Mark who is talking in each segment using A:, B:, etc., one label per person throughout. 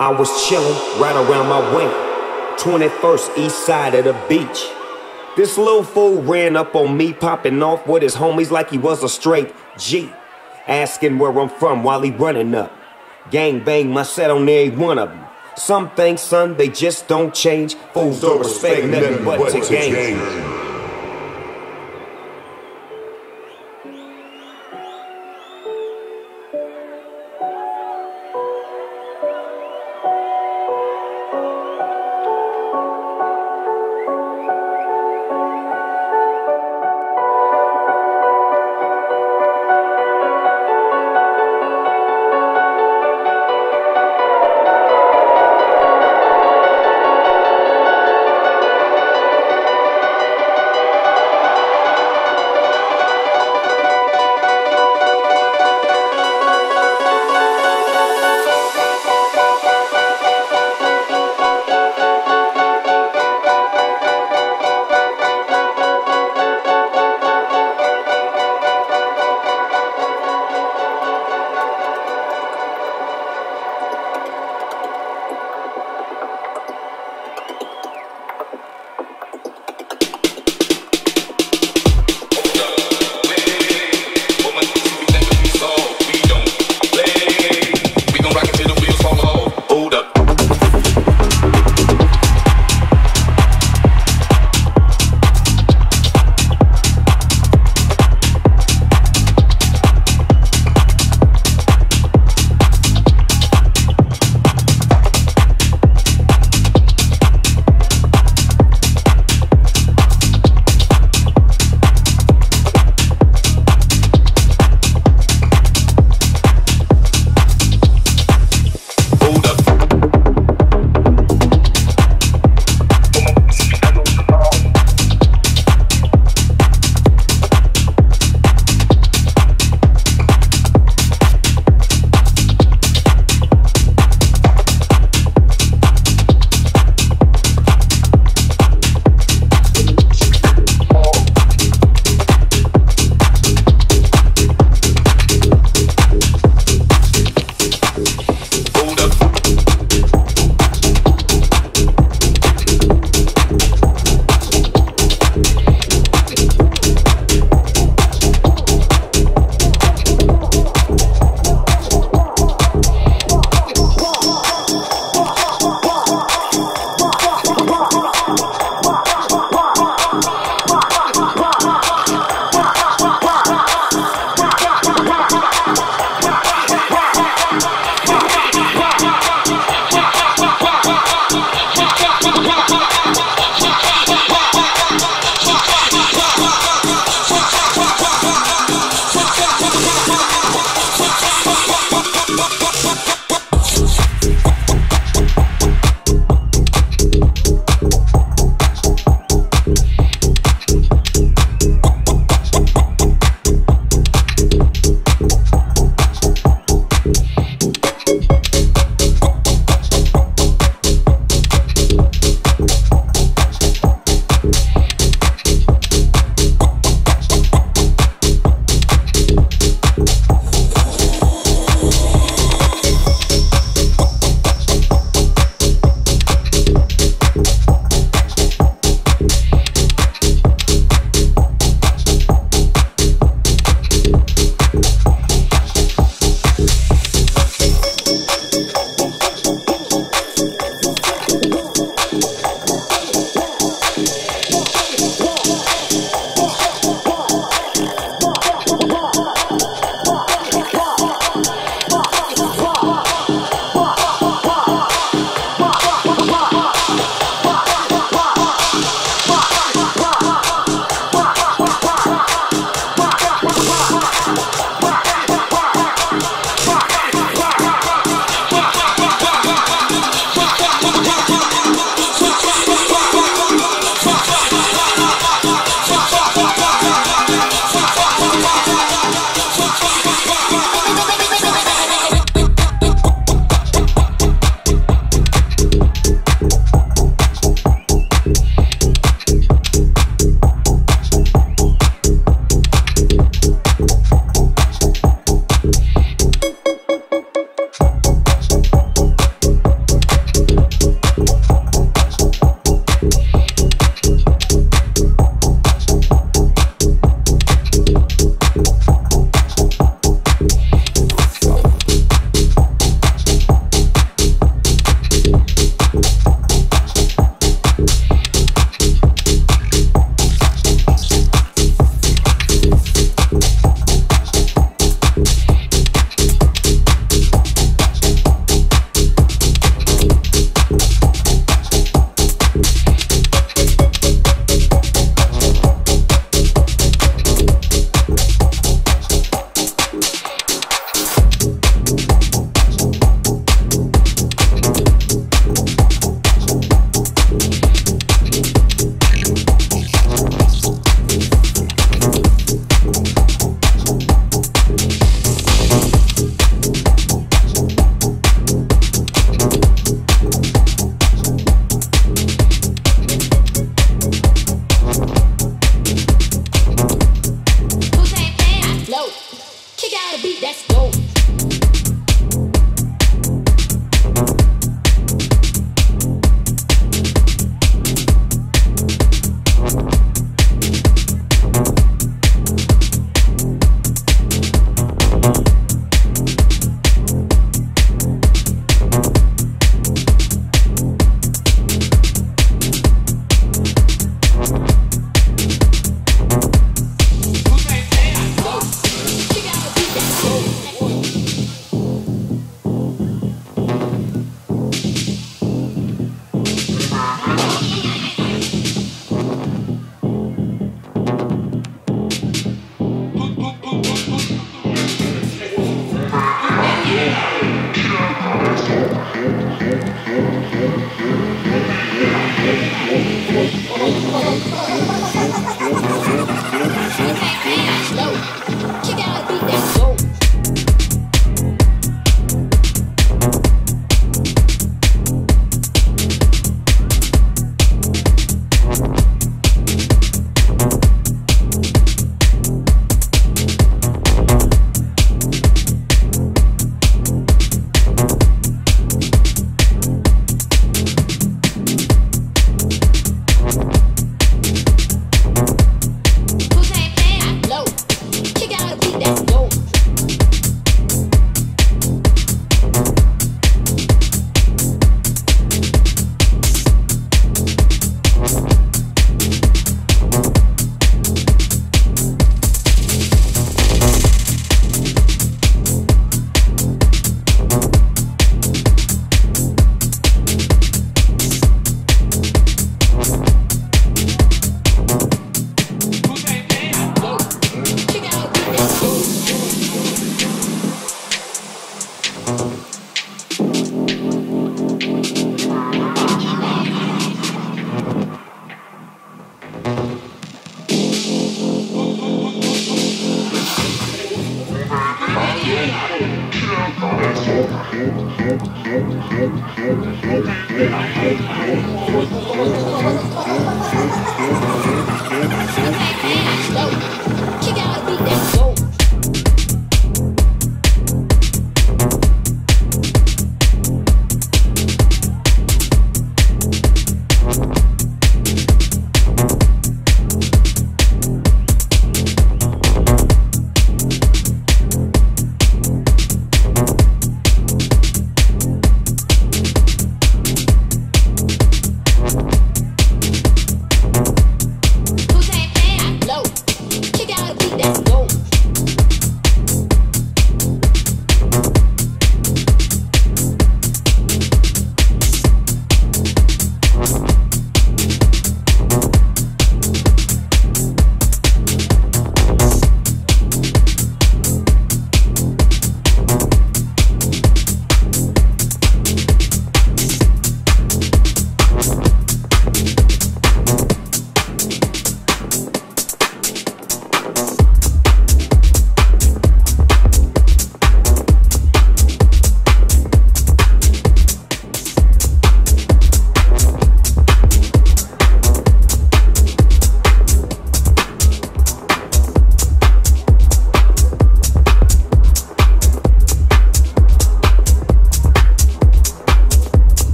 A: I was chillin' right around my way. 21st east side of the beach. This little fool ran up on me, popping off with his homies like he was a straight G. Asking where I'm from while he running up. Gang bang my set on every one of them. Some things, son, they just don't change. Fools don't respect nothing but to gain.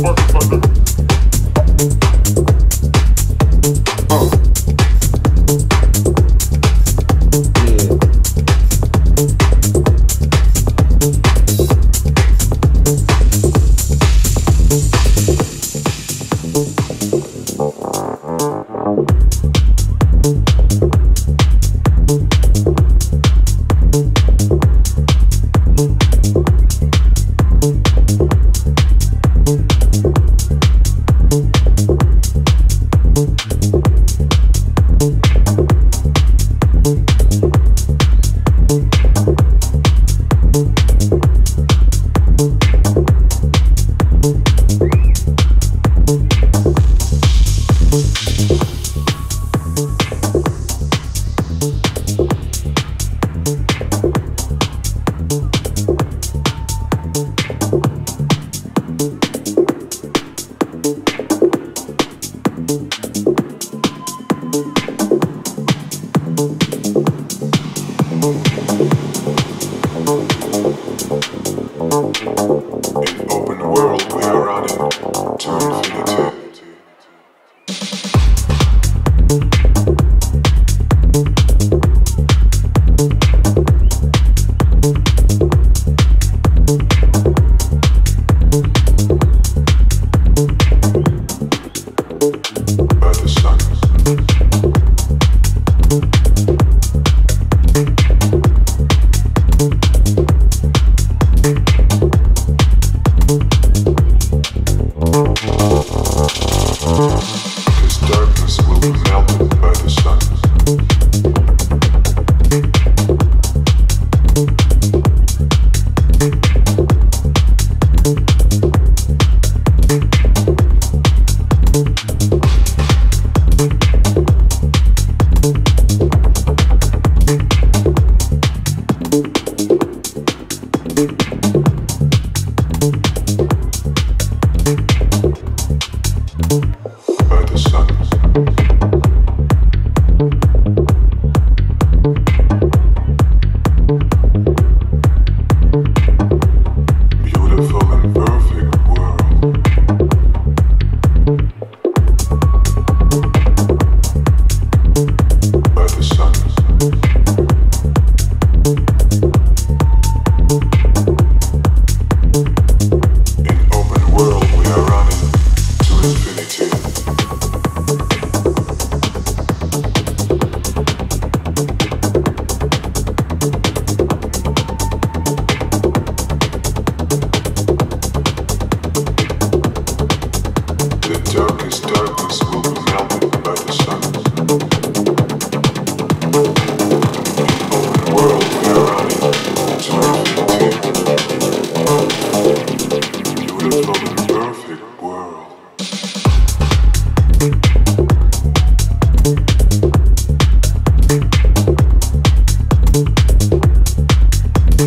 B: motherfucker.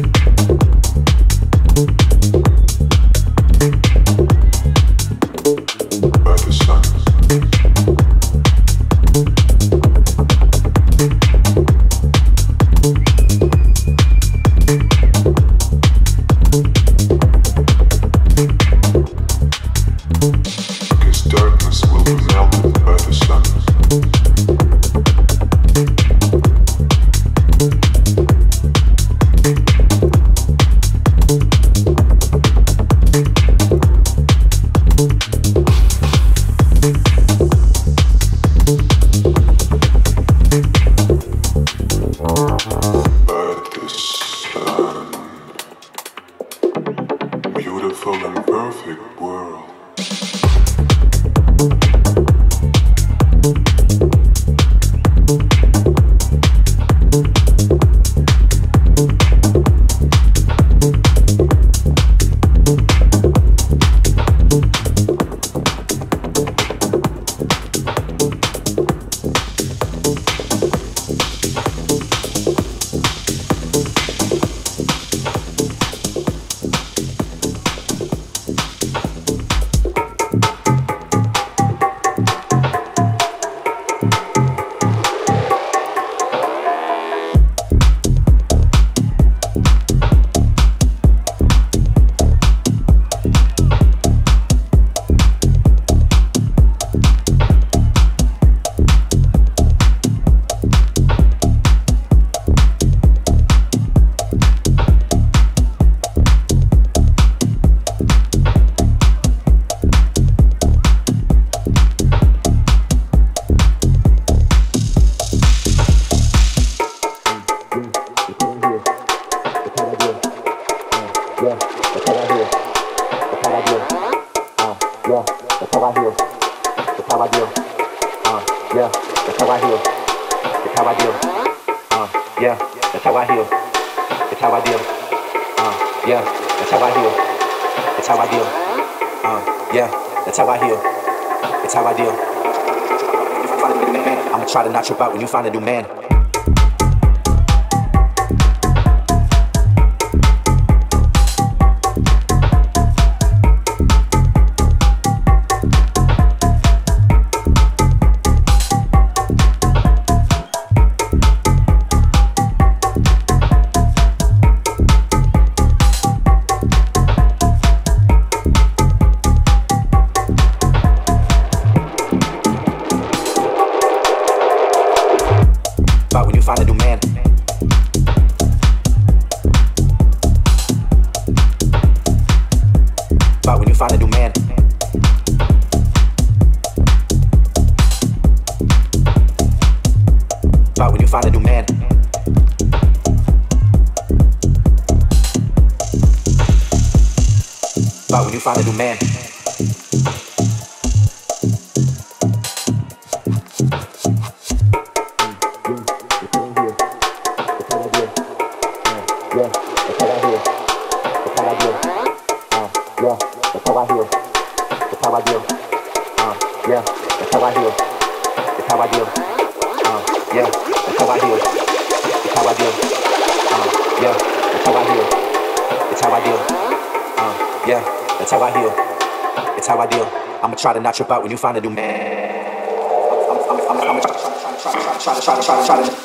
B: Trip yeah,
C: that's how I hear. That's how I deal. Uh, yeah, that's how I hear. That's how I deal. Uh, yeah, that's how I hear. That's how I deal. Uh, yeah, that's how I hear. That's how I deal. Uh,
D: yeah, that's how I deal. That's how I deal.
E: I'ma try to not trip out when you find a new man. I'm, I'm, I'm, I'm, I'm,
F: I'm, I'm, I'm, I'm,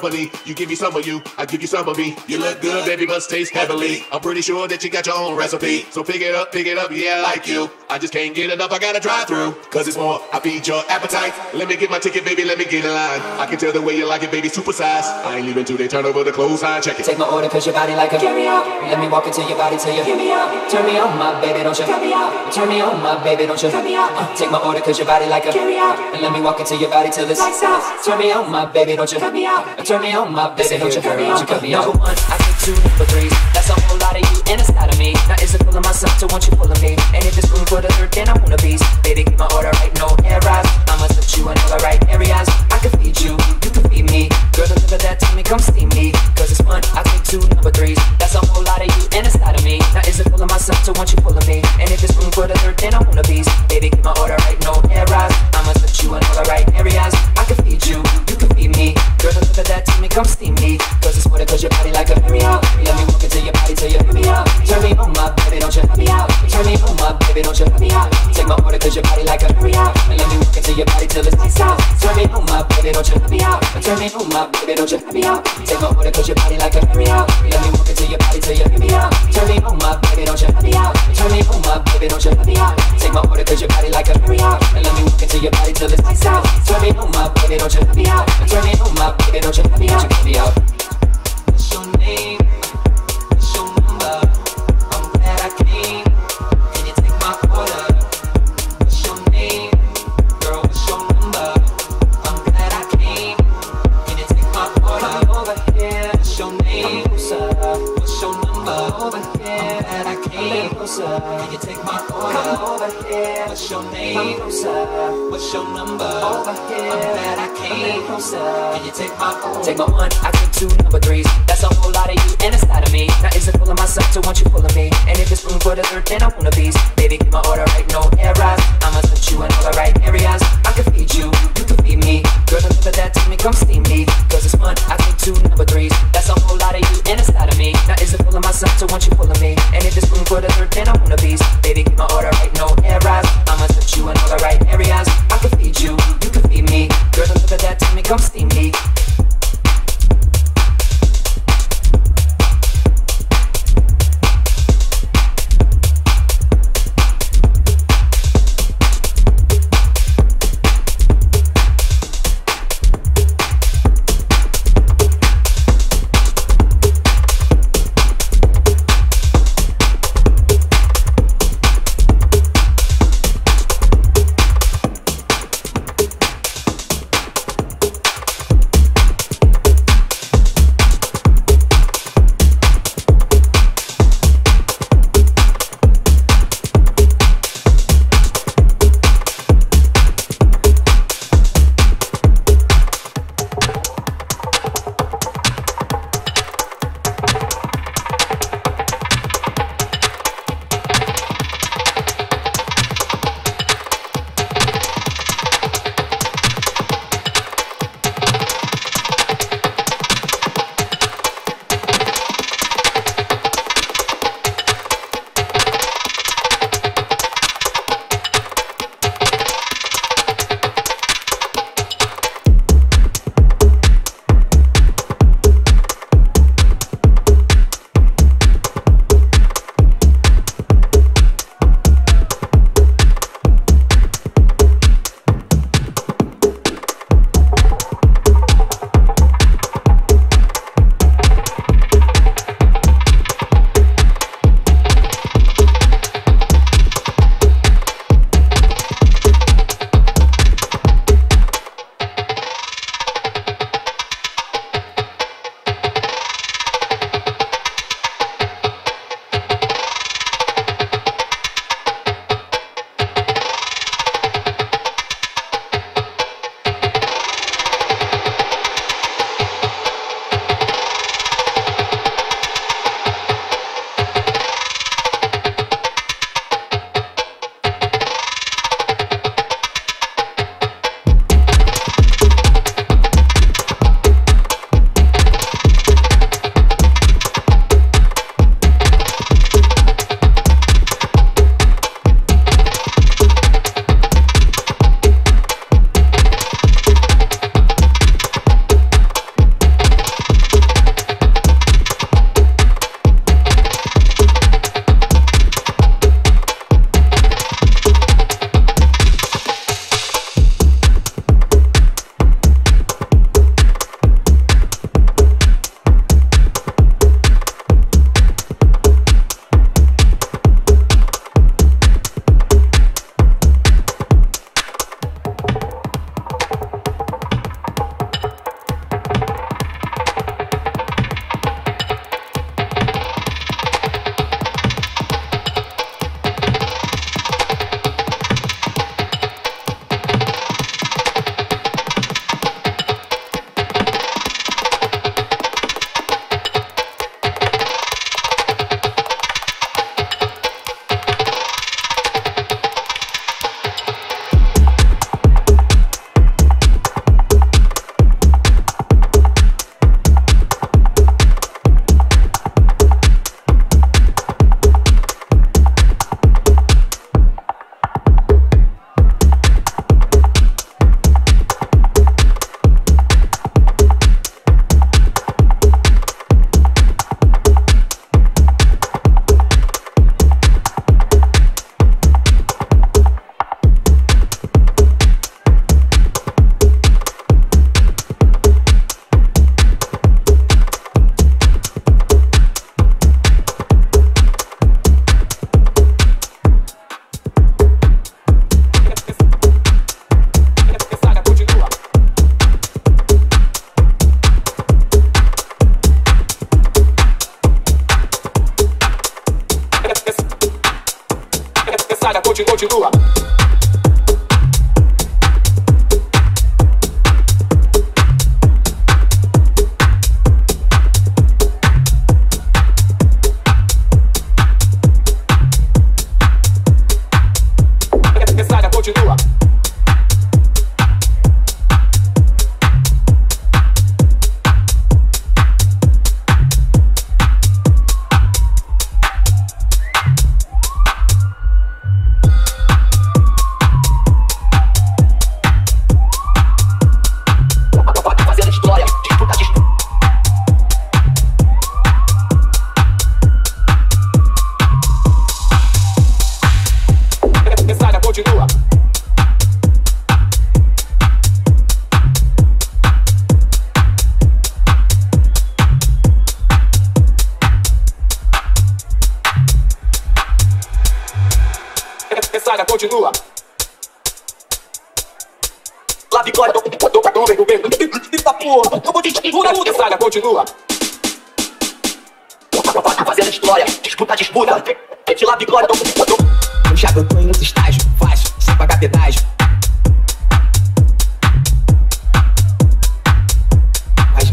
F: company. You give me some of you, I give you some of me. You look good, baby, must taste heavily. I'm pretty sure that you got your own recipe. So pick it up, pick it up, yeah, like you. I just can't get enough, I gotta drive through. Cause it's more, I feed your appetite. Let me get my ticket, baby, let me get in line. I can tell the way you like it, baby, super size. I ain't leaving till they turn over the clothes, I check it.
G: Take my order cause your body like a Carry out Let me walk into your body till you Give me up. Turn me on my baby don't you? Cut me out Turn me on my baby don't you? Cut me out uh, Take my order cause your body like a Carry out And let me walk into your body till it's Lights out Turn me on my baby don't you? Cut me out Turn me on my baby don't you? Cut me out Cut me out Number one I take two number threes. That's a whole lot of you and it's not of me. Now of myself to want you of me. And if it's room for the third then I want a piece Baby keep my order right no errors I'ma set you in all the right areas. I can feed you You can feed me. Girl deliver that to me come see me. Cause it's fun I take two number threes That's a whole lot of you and it's not of me. Now is it of myself to want you of me? And if it's room for the third then I want a piece Baby keep my order right no errors I'ma baby don't you hurry out Take my order cause your body like a hurry out And let me walk into your body till it's nice out Turn me on my baby don't you hurry out Turn me on my baby don't you hurry out Take my order cause your body like a hurry out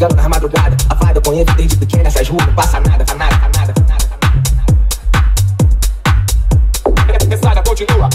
E: ligando na madrugada. A fada eu conheço desde pequena, essas ruas não passa nada, tá nada, tá nada, tá nada. Tá tá pesada continua.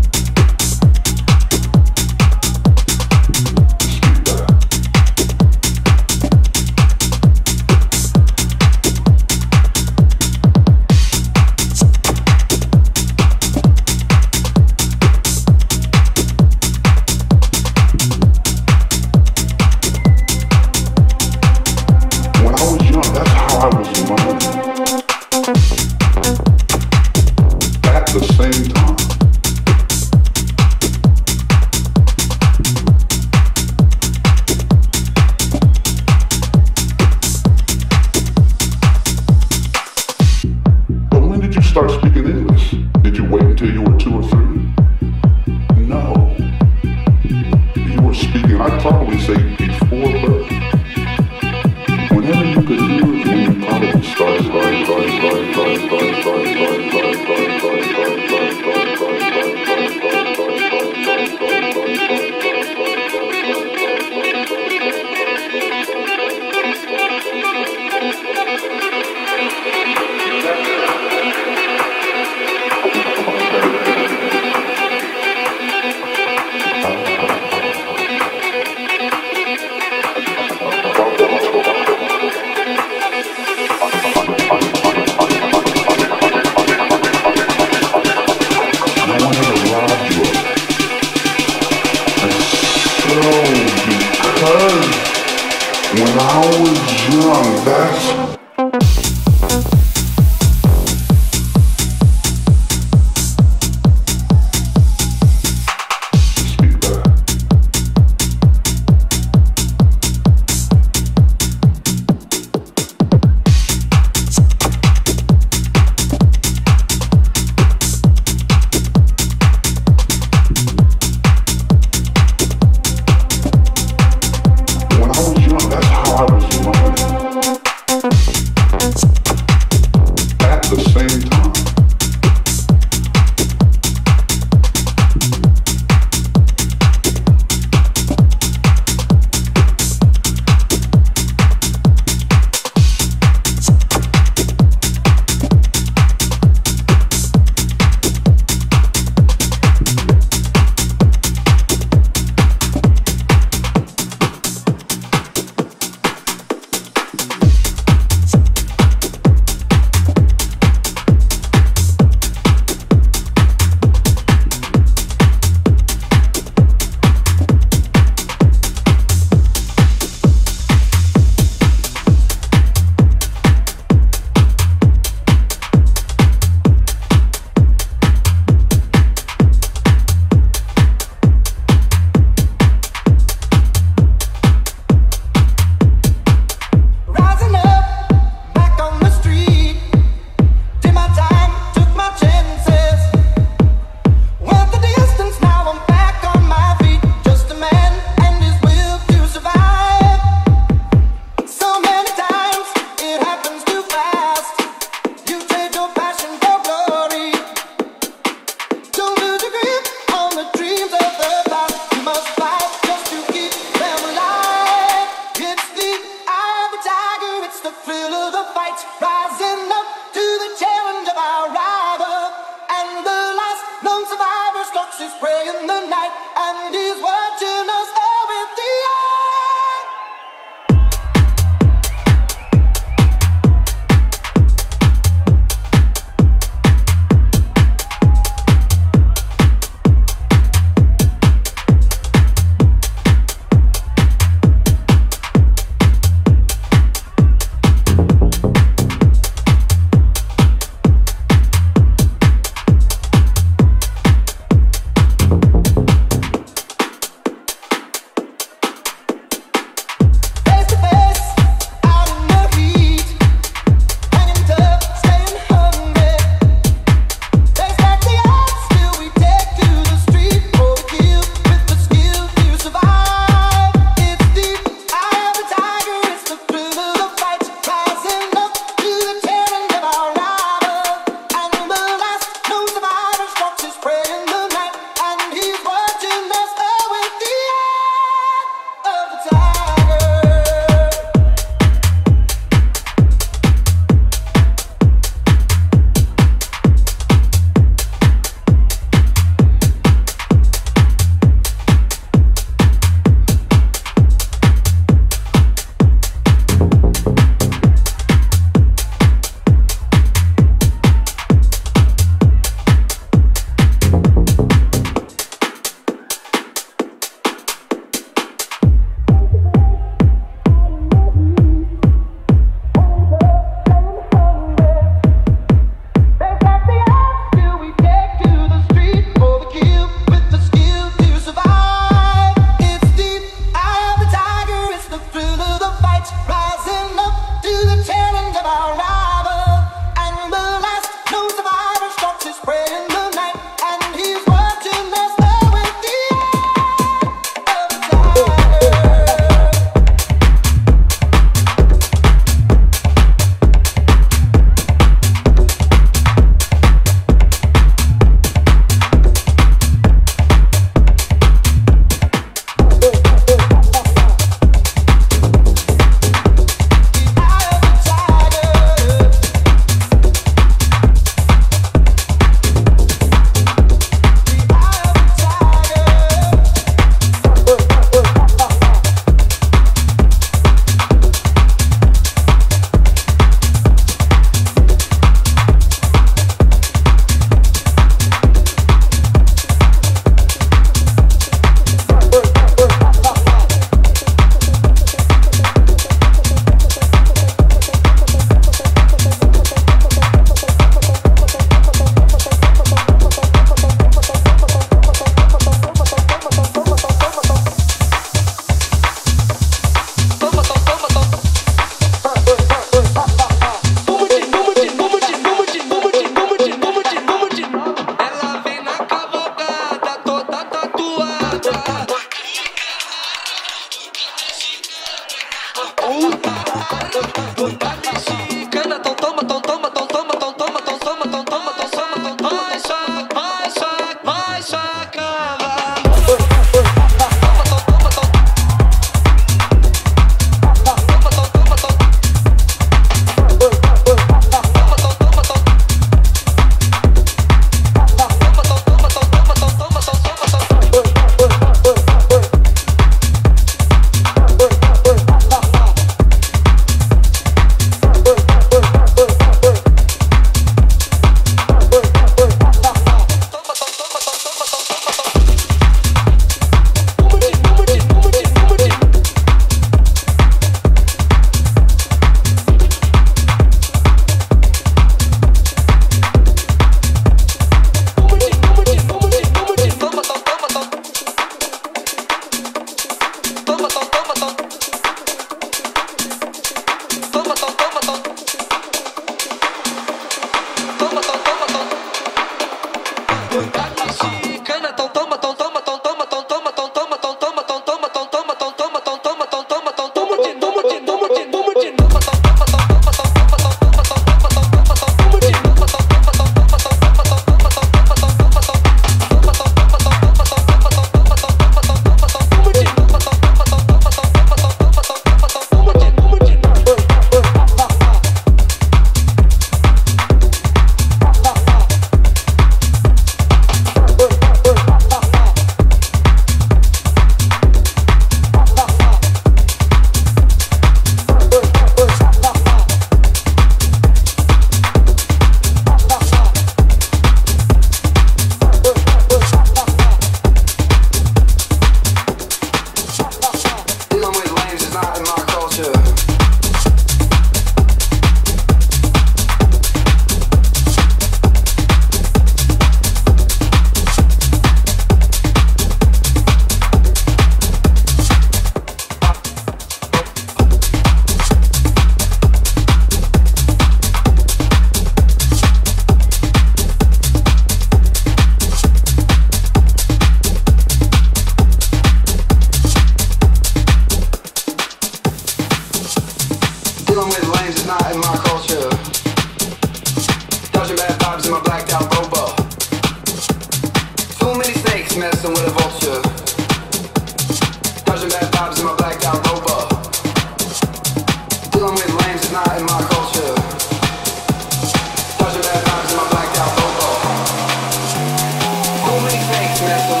E: back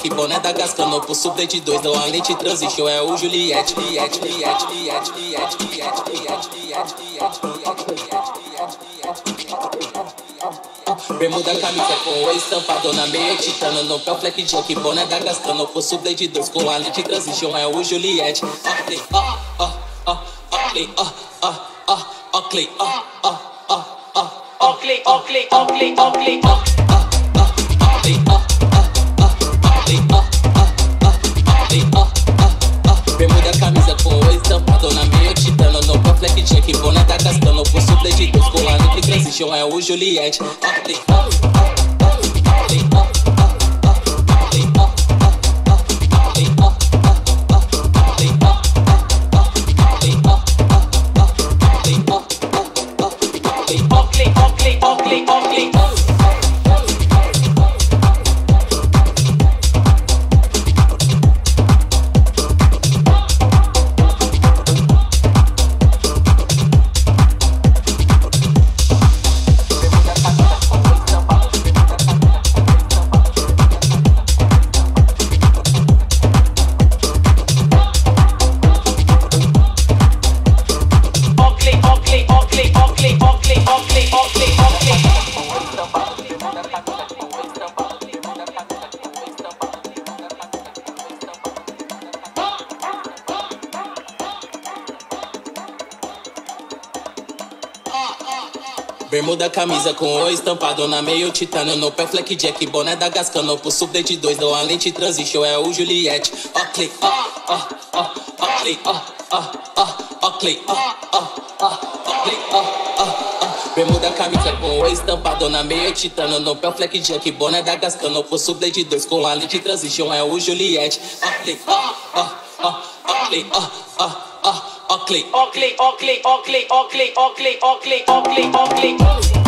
E: Glock, boné da Gasca, no pulso de
H: dois, não a lente transition, é o Juliette, Liette, Liette, Bermuda camisa com estampado na meia titana no pé fleck joke, boné da Gasca, Com pulso de dois, com a lente transition, é o Juliette. Ó, ó, ó, ó, ó, ó, night. Camisa com o estampado na meio titânio No pé fleck jack, boné da Gascano Pulso de dois, dou a lente É o Juliette Ó click, ó, ó, ó, ó click, ó, ó, ó, ó click, ó, ó, ó, ó click, ó, ó, Bermuda, camisa com o estampado na meio titânio No pé fleck jack, boné da Gascano Pulso de dois, com a lente transition É o Juliette Ó click, ó, ó, ó, ó click, ó, ó, ó Oakley, Oakley, Oakley, Oakley, Oakley, Oakley, Oakley, Oakley, Oakley.
I: porque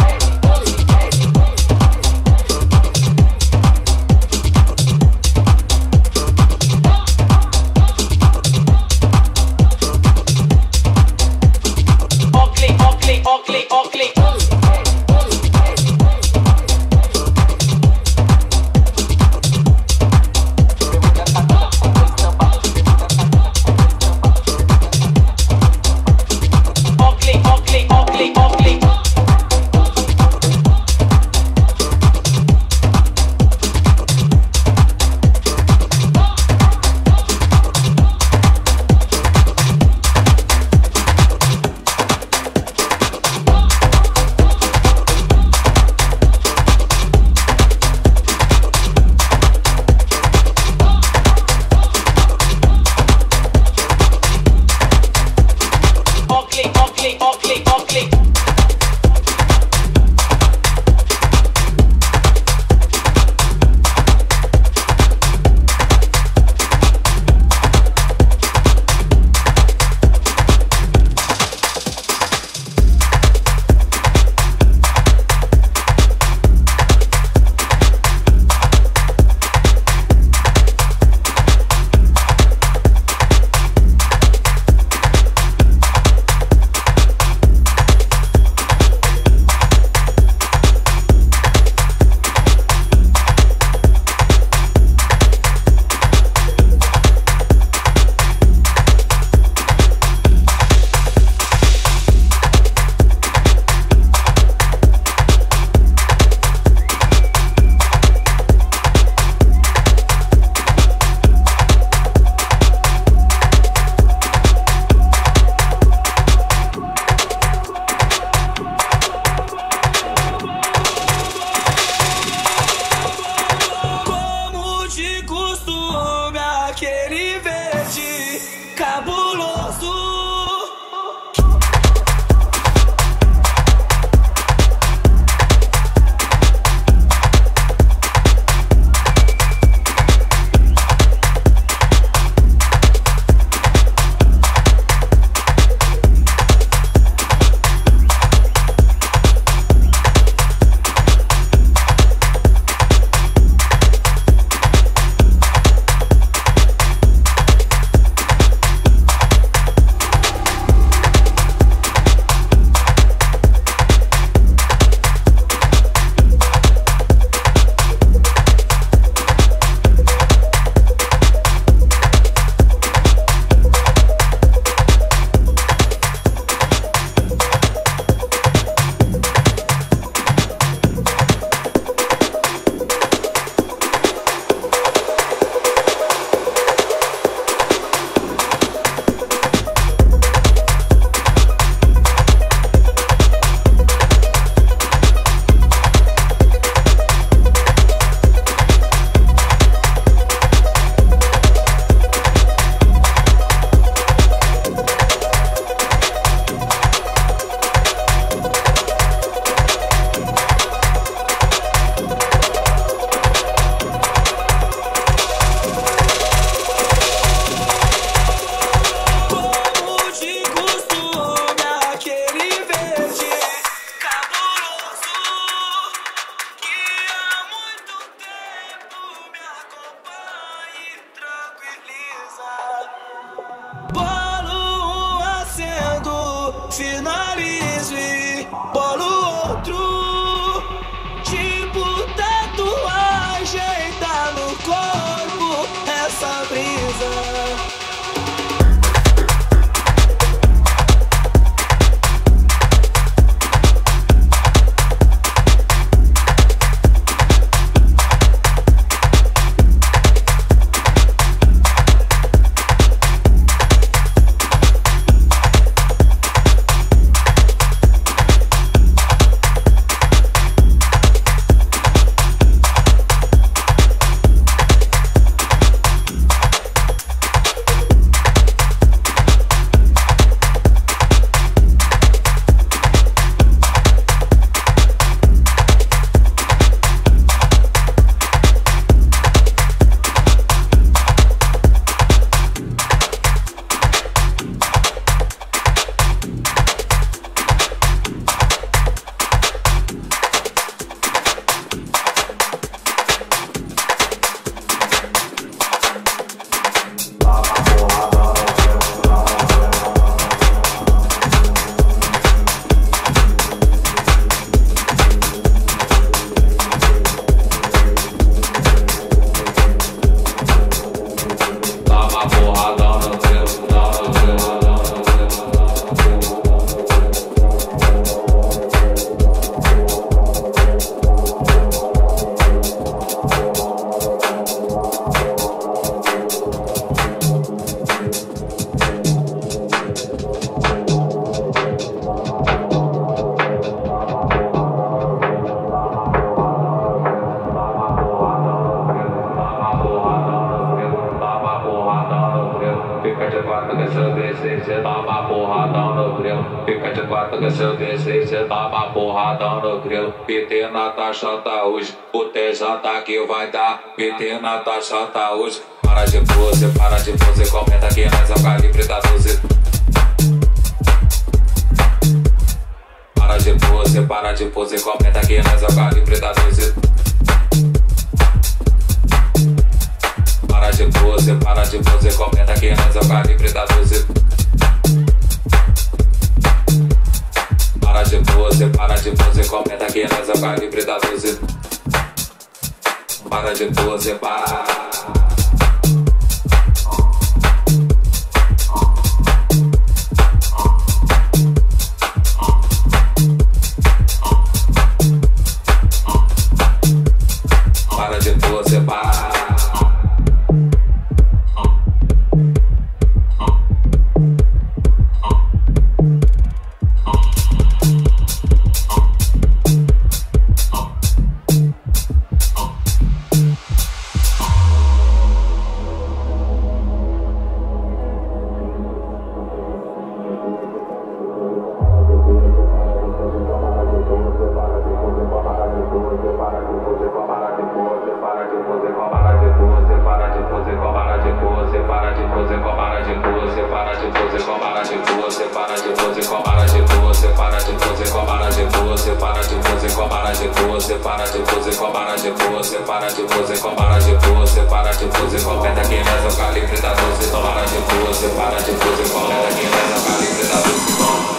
I: pose, compara de pose, para de pose, compara de pose, para de pose, compara de pose, para de pose, compara de pose, para de pose, compara de pose, para de pose, compara de pose, para de pose, compara de pose, para de pose, completa quem mais é o calibre da doce, tomara de pose, para de pose, completa quem mais é o calibre da
J: doce,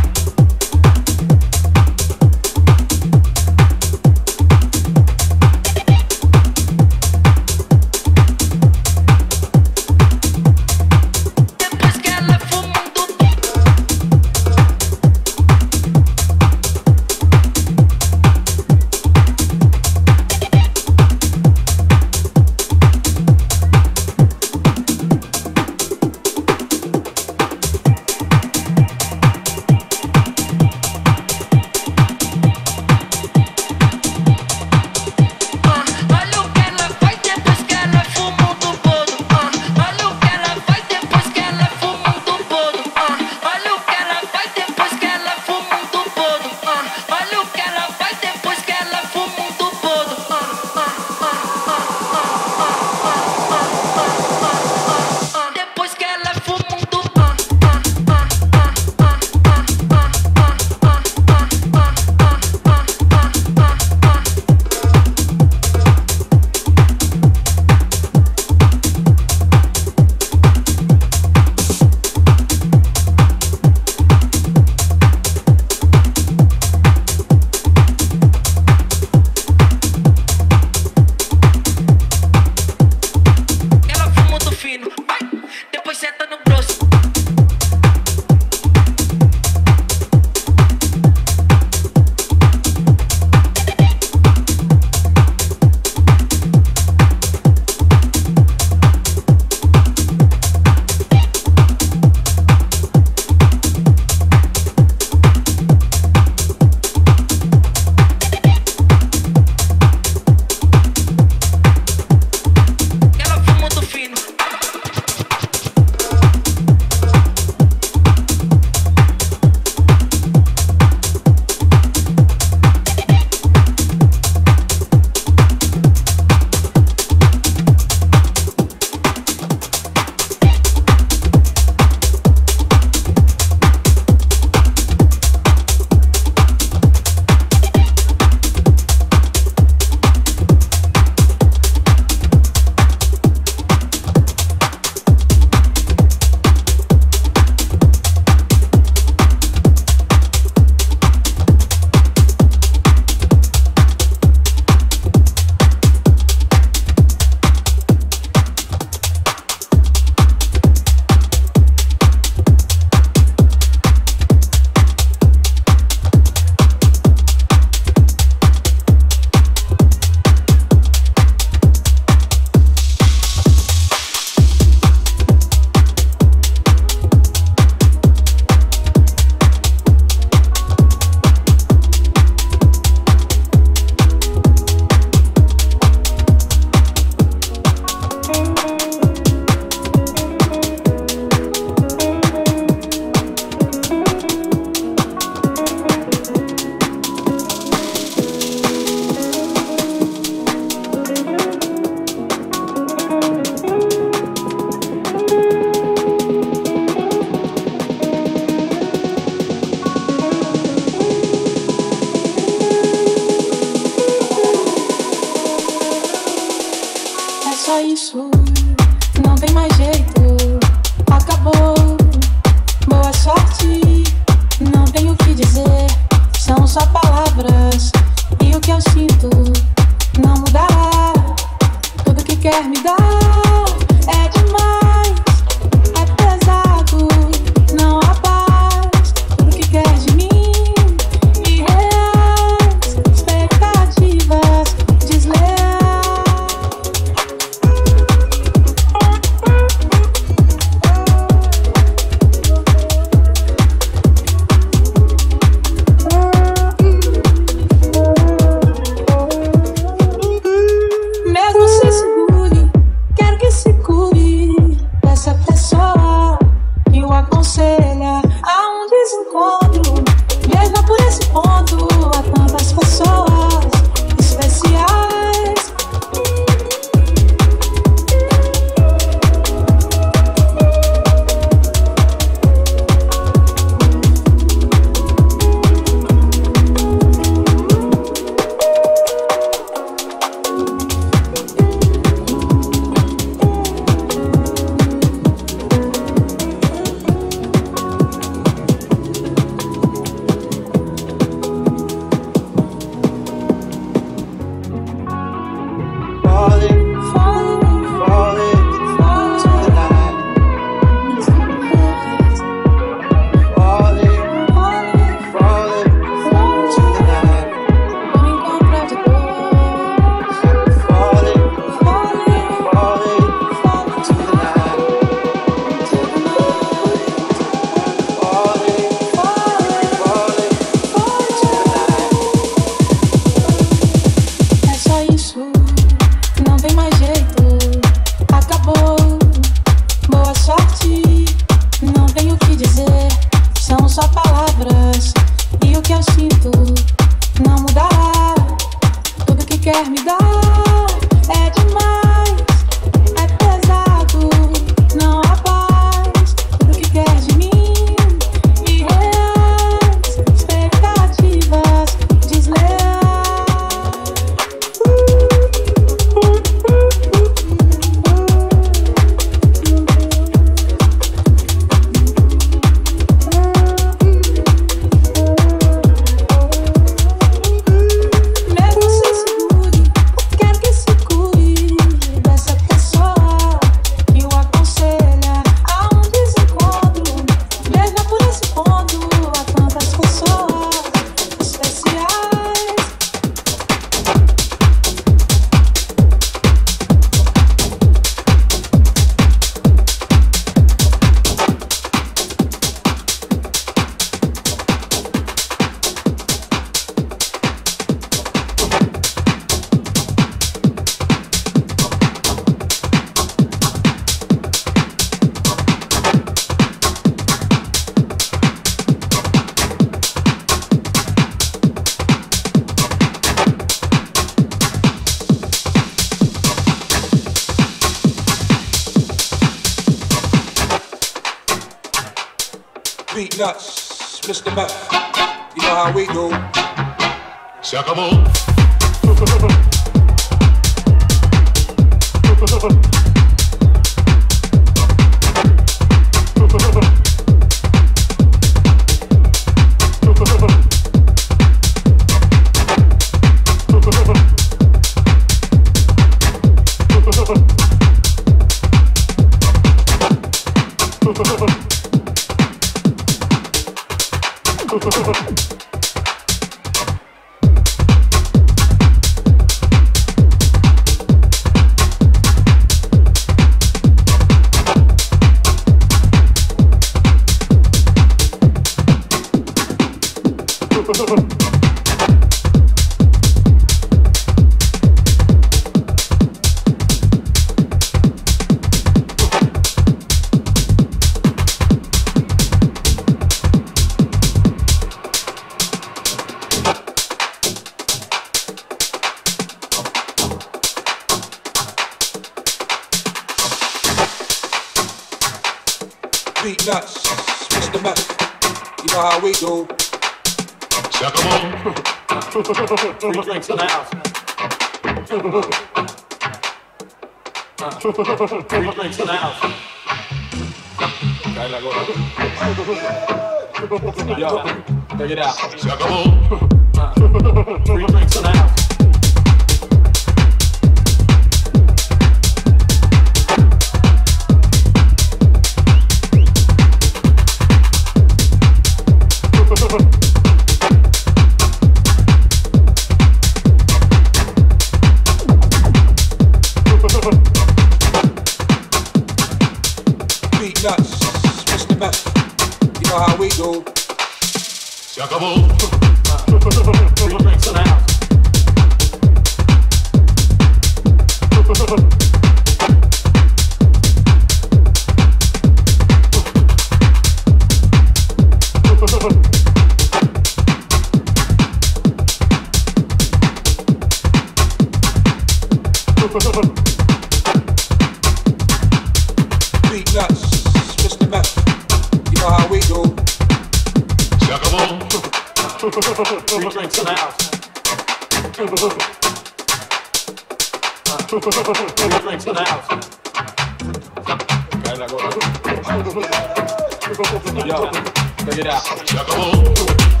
J: check it out.